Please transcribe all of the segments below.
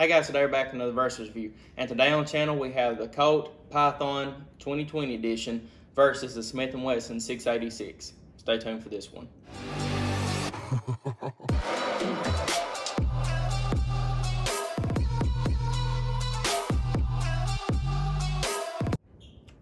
Hey guys, today we're back with another Versus review. And today on the channel we have the Colt Python 2020 edition versus the Smith & Wesson 686. Stay tuned for this one.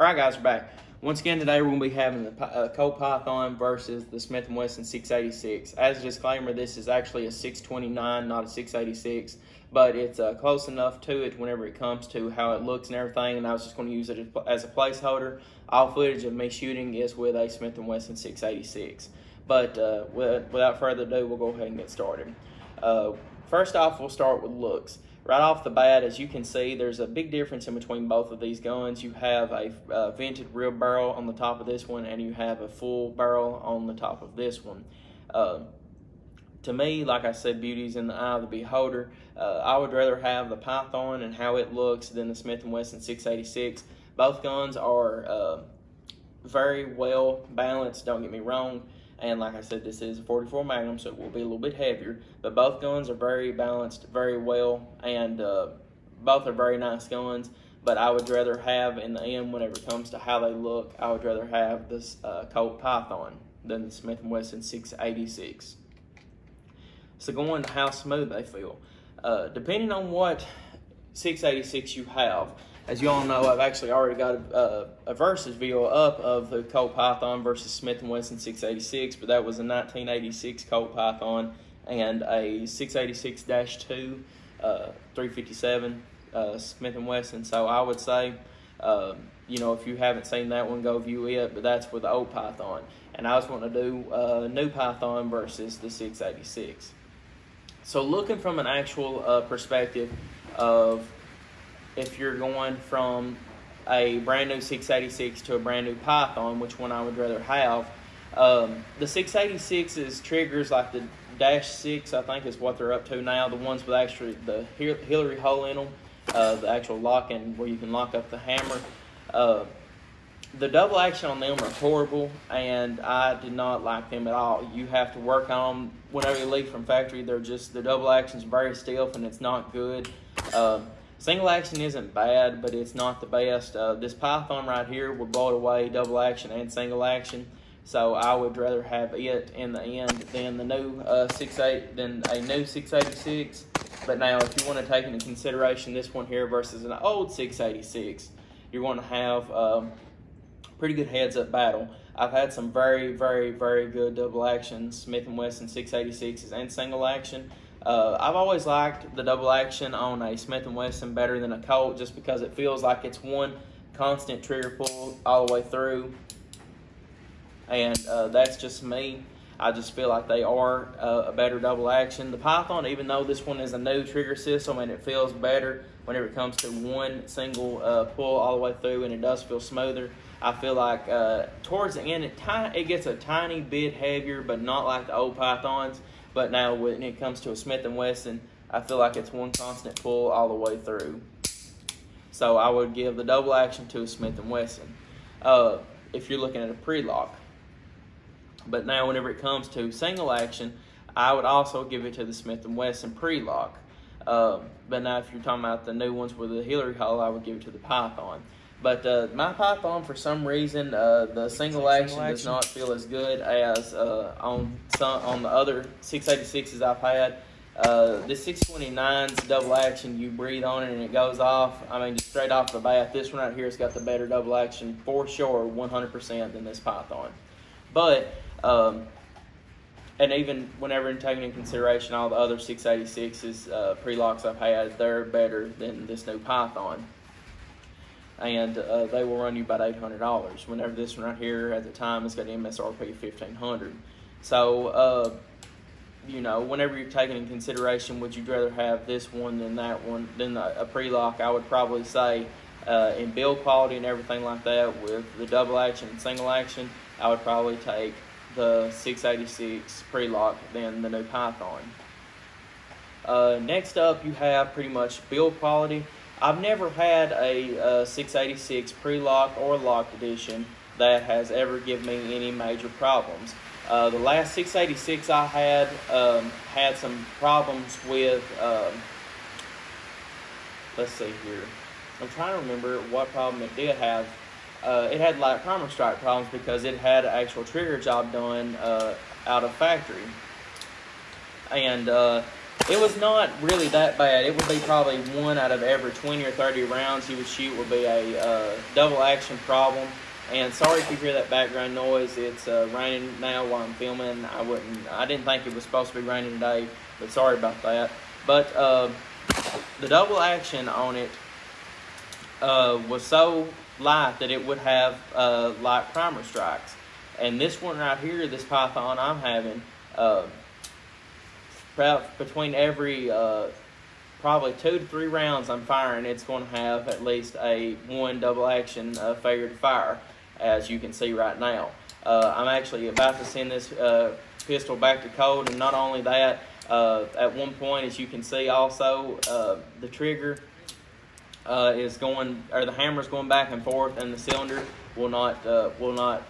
Alright guys, we're back. Once again, today we're going to be having the uh, Colt Python versus the Smith & Wesson 686. As a disclaimer, this is actually a 629, not a 686, but it's uh, close enough to it whenever it comes to how it looks and everything, and I was just going to use it as a placeholder. All footage of me shooting is with a Smith & Wesson 686. But uh, without further ado, we'll go ahead and get started. Uh, first off, we'll start with looks right off the bat, as you can see, there's a big difference in between both of these guns. You have a uh, vented rear barrel on the top of this one, and you have a full barrel on the top of this one. Uh, to me, like I said, beauty's in the eye of the beholder. Uh, I would rather have the Python and how it looks than the Smith & Wesson 686. Both guns are uh, very well balanced, don't get me wrong. And like I said, this is a 44 Magnum, so it will be a little bit heavier. But both guns are very balanced, very well, and uh, both are very nice guns. But I would rather have, in the end, whenever it comes to how they look, I would rather have this uh, Colt Python than the Smith & Wesson 686. So going to how smooth they feel. Uh, depending on what 686 you have, as you all know, I've actually already got a, a, a versus video up of the Colt Python versus Smith & Wesson 686, but that was a 1986 Colt Python and a 686-2 uh, 357 uh, Smith & Wesson. So I would say, uh, you know, if you haven't seen that one, go view it, but that's with the old Python. And I was wanting to do uh, new Python versus the 686. So looking from an actual uh, perspective of if you're going from a brand new 686 to a brand new Python, which one I would rather have. Um, the 686's triggers, like the Dash 6, I think is what they're up to now. The ones with actually the Hillary hole in them, uh, the actual lock and where you can lock up the hammer. Uh, the double action on them are horrible, and I did not like them at all. You have to work on them whenever you leave from factory. They're just the double action's very stiff, and it's not good. Uh, Single action isn't bad, but it's not the best. Uh, this Python right here would blow away, double action and single action. So I would rather have it in the end than the new uh, 68 than a new 686. But now, if you want to take into consideration this one here versus an old 686, you're going to have um, pretty good heads-up battle. I've had some very, very, very good double action Smith & Wesson 686s and single action. Uh, I've always liked the double action on a Smith & Wesson better than a Colt just because it feels like it's one constant trigger pull all the way through. And uh, that's just me. I just feel like they are uh, a better double action. The Python, even though this one is a new trigger system and it feels better whenever it comes to one single uh, pull all the way through and it does feel smoother, I feel like uh, towards the end it, it gets a tiny bit heavier, but not like the old Pythons. But now when it comes to a Smith & Wesson, I feel like it's one constant pull all the way through. So I would give the double action to a Smith & Wesson uh, if you're looking at a pre-lock. But now whenever it comes to single action, I would also give it to the Smith & Wesson pre-lock. Uh, but now if you're talking about the new ones with the Hillary hole, I would give it to the Python. But uh, my Python, for some reason, uh, the single action, single action, does not feel as good as uh, on some on the other 686s I've had. Uh, this 629's double action, you breathe on it and it goes off. I mean, just straight off the bat, this one right here has got the better double action for sure, 100% than this Python. But, um, and even whenever in taking in consideration all the other 686s uh, pre-locks I've had, they're better than this new Python and uh, they will run you about eight hundred dollars. Whenever this one right here at the time has got MSRP fifteen hundred. So, uh, you know, whenever you're taking in consideration, would you rather have this one than that one than a pre-lock? I would probably say uh, in build quality and everything like that with the double action and single action, I would probably take the 686 pre-lock than the new Python. Uh, next up, you have pretty much build quality. I've never had a, a 686 pre-lock or locked edition that has ever given me any major problems. Uh, the last 686 I had um, had some problems with um, let's see here. I'm trying to remember what problem it did have. Uh, it had like primer strike problems because it had an actual trigger job done uh, out of factory. And uh, it was not really that bad. It would be probably one out of every 20 or 30 rounds he would shoot would be a uh, double action problem. And sorry if you hear that background noise. It's uh, raining now while I'm filming. I wouldn't. I didn't think it was supposed to be raining today, but sorry about that. But uh, the double action on it uh, was so light that it would have uh, light primer strikes. And this one right here, this Python I'm having, uh, between every uh, probably two to three rounds I'm firing, it's going to have at least a one double action uh, failure to fire, as you can see right now. Uh, I'm actually about to send this uh, pistol back to Colt, and not only that, uh, at one point, as you can see, also uh, the trigger uh, is going, or the hammer is going back and forth, and the cylinder will not will not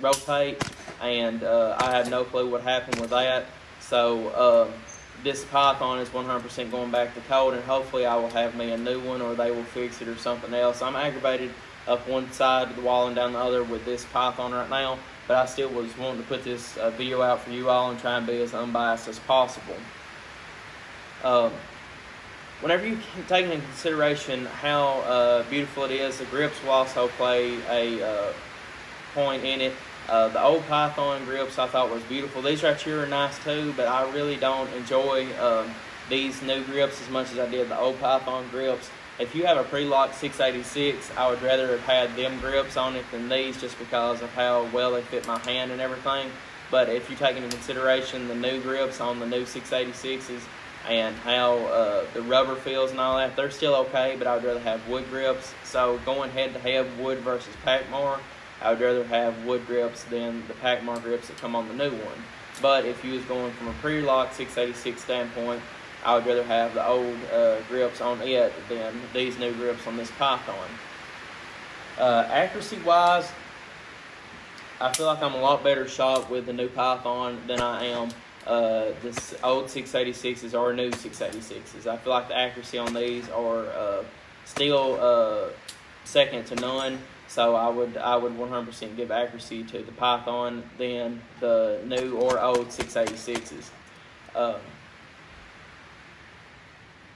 rotate, and I have no clue what happened with that. So uh, this Python is 100% going back to Colt, and hopefully I will have me a new one, or they will fix it, or something else. I'm aggravated up one side of the wall and down the other with this Python right now, but I still was wanting to put this uh, video out for you all and try and be as unbiased as possible. Um, whenever you take into consideration how uh, beautiful it is, the grips will also play a uh, point in it. Uh, the old Python grips I thought was beautiful. These right here are nice too, but I really don't enjoy um, these new grips as much as I did the old Python grips. If you have a pre-lock 686, I would rather have had them grips on it than these just because of how well they fit my hand and everything. But if you take into consideration the new grips on the new 686s and how uh, the rubber feels and all that, they're still okay, but I would rather have wood grips. So going head to head wood versus Pachmayr, I would rather have wood grips than the Pachmayr grips that come on the new one. But if you was going from a pre-lock 686 standpoint, I would rather have the old uh, grips on it than these new grips on this Python. Uh, accuracy wise, I feel like I'm a lot better shot with the new Python than I am uh, this old 686s or new 686s. I feel like the accuracy on these are uh, still uh, second to none. So I would I would 100% give accuracy to the Python than the new or old 686s. Um,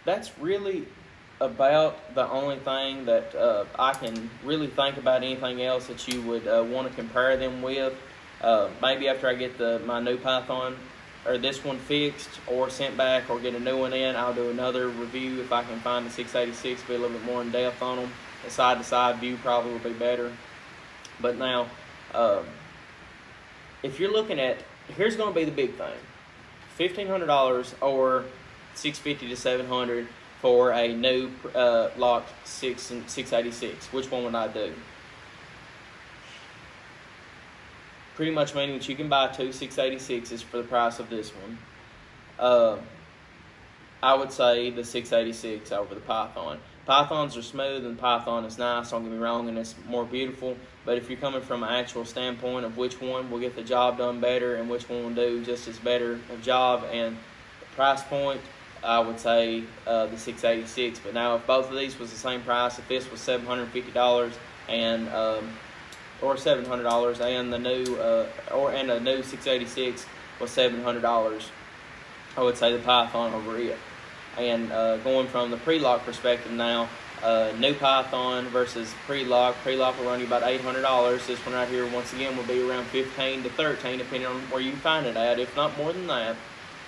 that's really about the only thing that uh, I can really think about anything else that you would uh, want to compare them with. Uh, maybe after I get the my new Python or this one fixed or sent back or get a new one in, I'll do another review if I can find the 686, be a little bit more in depth on them side to side view probably would be better. But now, um, if you're looking at, here's going to be the big thing: fifteen hundred dollars or six fifty to seven hundred for a new uh, locked six and six eighty six. Which one would I do? Pretty much meaning that you can buy two 686s for the price of this one. Uh, I would say the 686 over the Python. Pythons are smooth and Python is nice, don't get me wrong, and it's more beautiful. But if you're coming from an actual standpoint of which one will get the job done better and which one will do just as better a job and price point, I would say uh, the 686. But now, if both of these was the same price, if this was $750 and um, or $700 and the new uh, or and a new 686 was $700, I would say the Python over it. And uh, going from the pre-lock perspective now, uh, new Python versus pre-lock. Pre-lock will run you about $800. This one right here, once again, will be around 15 to 13 depending on where you find it at, if not more than that.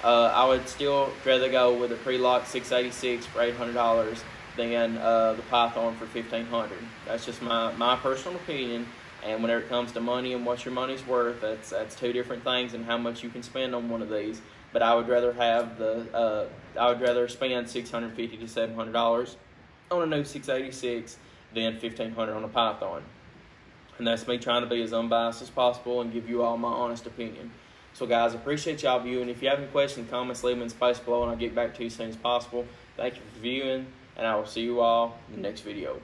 Uh, I would still rather go with a pre-lock 686 for $800 than uh, the Python for 1500 That's just my, my personal opinion. And whenever it comes to money and what your money's worth, that's that's two different things and how much you can spend on one of these. But I would rather have the uh, I would rather spend six hundred fifty to seven hundred dollars on a new six eighty six than fifteen hundred on a Python. And that's me trying to be as unbiased as possible and give you all my honest opinion. So guys, appreciate y'all viewing. If you have any questions, comments, leave them in space below and I'll get back to you as soon as possible. Thank you for viewing and I will see you all in the next video.